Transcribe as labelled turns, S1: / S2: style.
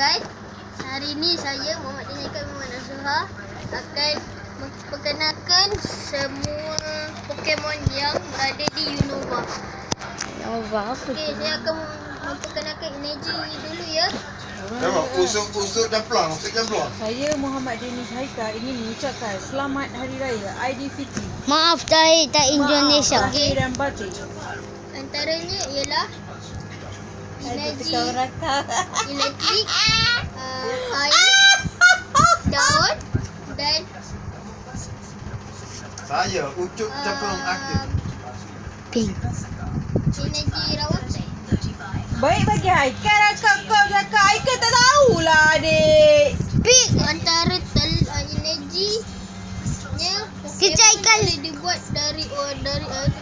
S1: guys. Hari ni saya Muhammad Daniel Muhammad Nasuha akan memperkenalkan semua Pokemon yang berada di Unova.
S2: Nova apa
S1: Okey, saya akan memperkenalkan Energy dulu ya.
S3: Tengok, usuk-usuk dan pelang, usuk dan pelang.
S4: Saya Muhammad Denis Haika ingin mengucapkan selamat hari raya Aidilfitri.
S2: Maaf tak tak Indonesia.
S4: Maaf lahir dan batin.
S1: Antaranya ialah Energy
S4: Kau
S1: elektrik, uh, air, daun dan
S3: Saya ucup cemplung aktif.
S1: uh,
S2: Pink.
S1: energi rawat.
S4: Baik bagi Haika rakam kau cakap. Haika tak tahulah adik.
S1: Pink antara tel uh, energi nya
S2: Kecaikan.
S1: boleh dibuat dari oh, dari uh, dari